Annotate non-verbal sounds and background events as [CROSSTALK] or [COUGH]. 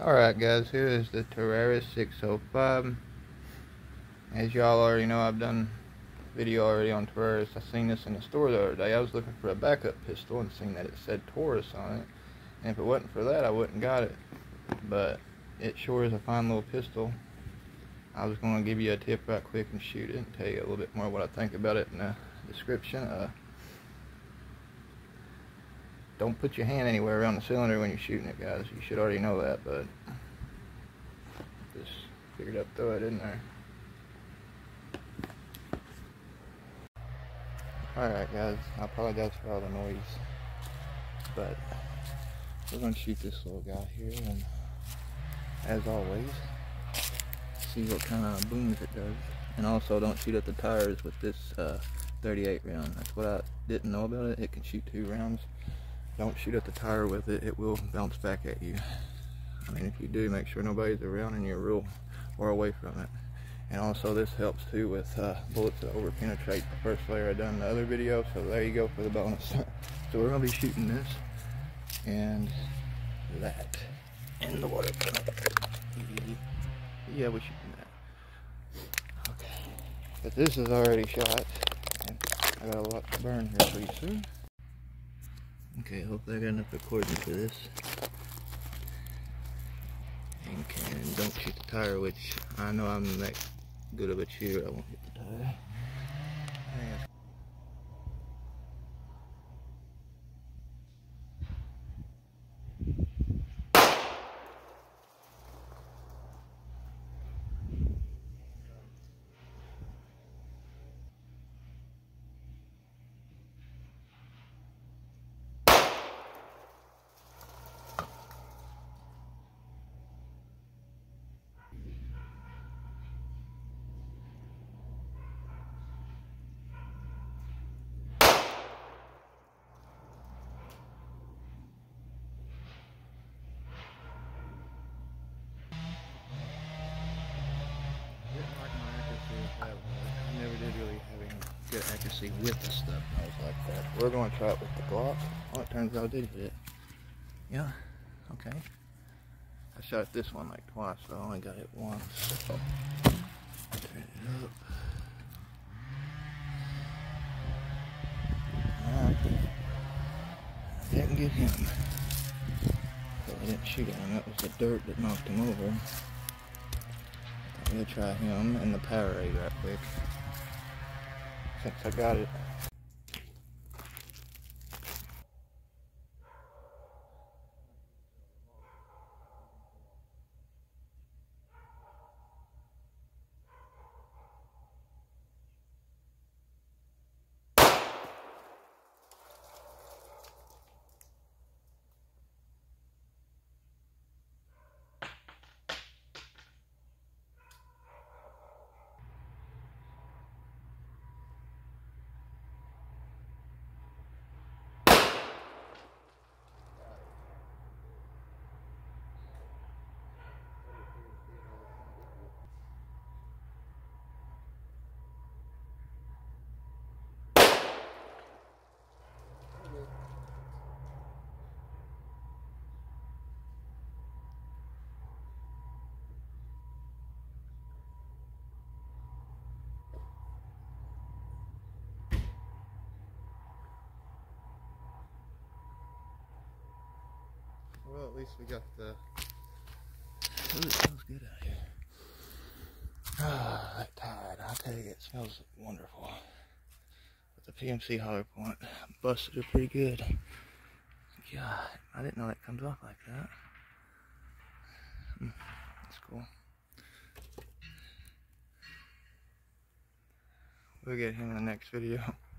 Alright guys, here is the Taurus 605. As y'all already know, I've done video already on Tararis. I seen this in the store the other day. I was looking for a backup pistol and seen that it said Taurus on it. And if it wasn't for that, I wouldn't got it. But it sure is a fine little pistol. I was going to give you a tip right quick and shoot it and tell you a little bit more what I think about it in the description. Uh, don't put your hand anywhere around the cylinder when you're shooting it, guys. You should already know that, but just figured I'd throw it in there. Alright, guys. I apologize for all the noise, but we're going to shoot this little guy here, and as always, see what kind of booms it does. And also, don't shoot at the tires with this uh, 38 round. That's what I didn't know about it. It can shoot two rounds don't shoot at the tire with it, it will bounce back at you. I mean, if you do, make sure nobody's around and you're real far away from it. And also this helps too with uh, bullets that over penetrate the first layer I done in the other video. So there you go for the bonus. [LAUGHS] so we're gonna be shooting this and that in the water. Yeah, we're shooting that. Okay. But this is already shot. And I got a lot to burn here pretty soon. Okay, hopefully I got enough recording for this. And can don't shoot the tire, which I know I'm that good of a cheer. I won't hit the tire. Good accuracy with the stuff I was like that. We're going to try it with the Glock. Oh, it turns out it did hit. Yeah, okay. I shot at this one like twice, so I only got it once. So, turn it up. Right. I didn't get him. But I didn't shoot him. That was the dirt that knocked him over. I'm gonna try him and the Powerade right quick I got it. At least we got the. Ooh, it smells good out here. Ah, that tide, I tell you, it smells wonderful. But the PMC hollow point busted it pretty good. God, I didn't know that comes off like that. Hmm, that's cool. We'll get him in the next video. [LAUGHS]